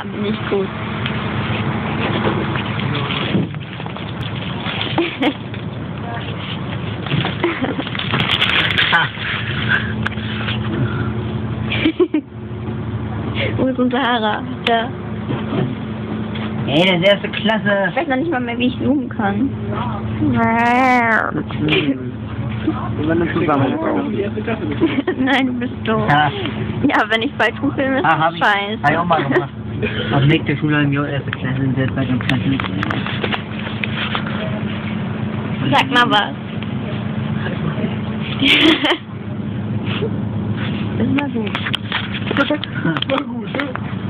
Ah, bin ich gut. Wo ist unser Sarah? Da. Ey, das ist erste Klasse. Ich weiß noch nicht mal mehr, wie ich zoomen kann. Nein, du bist doof. Ja, wenn ich falsch filme, ist ah, das ich, scheiße. hab ich auch mal gemacht. Auf Nick der Schule im Jo erste Klasse in der zweiten Klasse. Sag mal was. das war gut. War gut, ne?